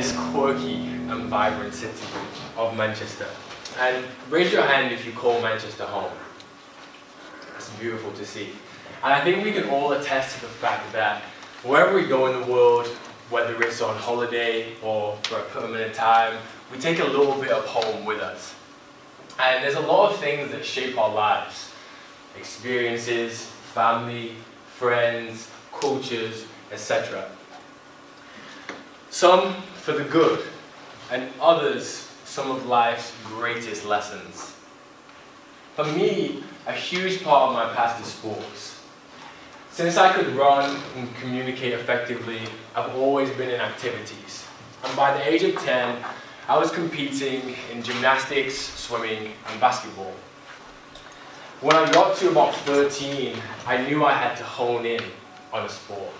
this quirky and vibrant city of Manchester. And raise your hand if you call Manchester home. It's beautiful to see. And I think we can all attest to the fact that wherever we go in the world, whether it's on holiday or for a permanent time, we take a little bit of home with us. And there's a lot of things that shape our lives. Experiences, family, friends, cultures, etc. Some for the good, and others some of life's greatest lessons. For me, a huge part of my past is sports. Since I could run and communicate effectively, I've always been in activities. And by the age of 10, I was competing in gymnastics, swimming, and basketball. When I got to about 13, I knew I had to hone in on a sport.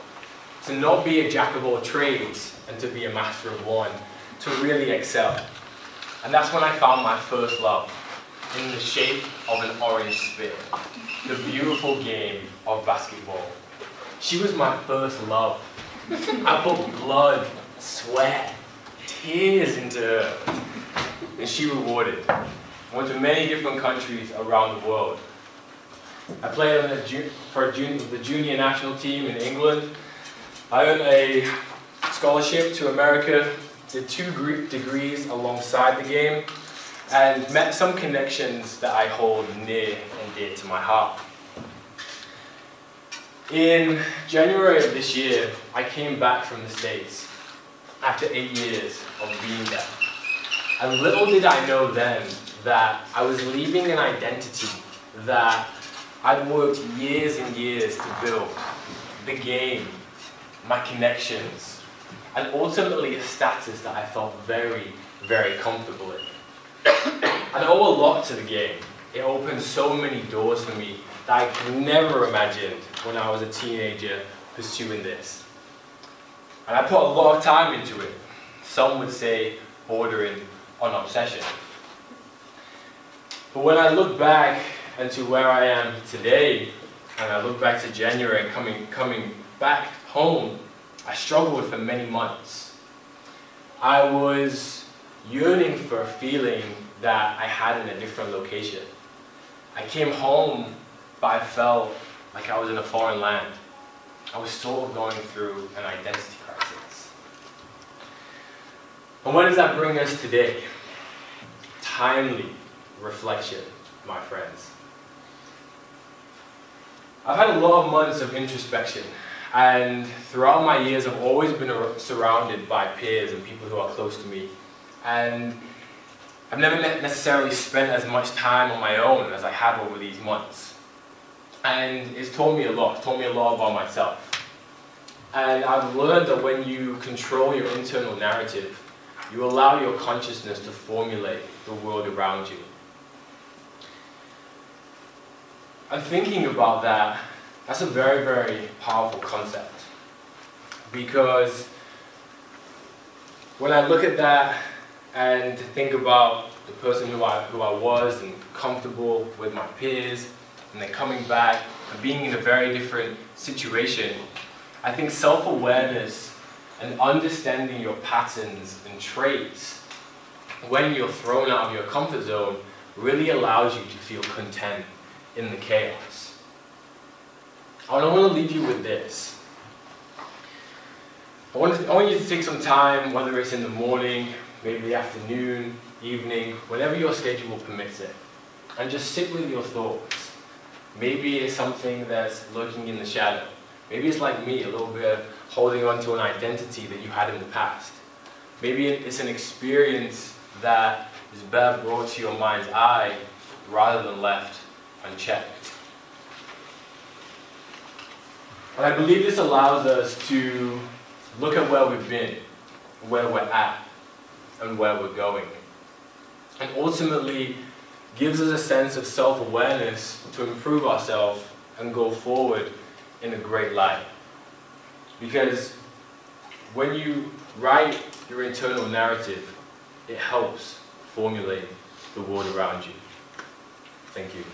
To not be a jack of all trades and to be a master of one, to really excel. And that's when I found my first love, in the shape of an orange sphere, the beautiful game of basketball. She was my first love. I put blood, sweat, tears into her, and she rewarded. I went to many different countries around the world. I played on for the junior national team in England. I earned a scholarship to America, did two group degrees alongside the game, and met some connections that I hold near and dear to my heart. In January of this year, I came back from the States after eight years of being there. And little did I know then that I was leaving an identity that I'd worked years and years to build. The game, my connections, and ultimately a status that I felt very, very comfortable in. I owe a lot to the game. It opened so many doors for me that I could never imagined when I was a teenager pursuing this. And I put a lot of time into it. Some would say bordering on obsession. But when I look back into where I am today, and I look back to January coming, coming back home, I struggled for many months. I was yearning for a feeling that I had in a different location. I came home, but I felt like I was in a foreign land. I was of going through an identity crisis. And what does that bring us today? Timely reflection, my friends. I've had a lot of months of introspection and throughout my years I've always been surrounded by peers and people who are close to me and I've never necessarily spent as much time on my own as I have over these months. And it's taught me a lot, it's taught me a lot about myself. And I've learned that when you control your internal narrative, you allow your consciousness to formulate the world around you. I'm thinking about that, that's a very, very powerful concept. Because when I look at that and think about the person who I, who I was and comfortable with my peers and then coming back and being in a very different situation, I think self-awareness and understanding your patterns and traits when you're thrown out of your comfort zone really allows you to feel content in the chaos. I want to leave you with this. I want, to, I want you to take some time, whether it's in the morning, maybe the afternoon, evening, whenever your schedule permits it, and just sit with your thoughts. Maybe it's something that's lurking in the shadow. Maybe it's like me, a little bit holding on to an identity that you had in the past. Maybe it's an experience that is better brought to your mind's eye rather than left unchecked. And I believe this allows us to look at where we've been, where we're at, and where we're going. And ultimately gives us a sense of self-awareness to improve ourselves and go forward in a great light. Because when you write your internal narrative, it helps formulate the world around you. Thank you.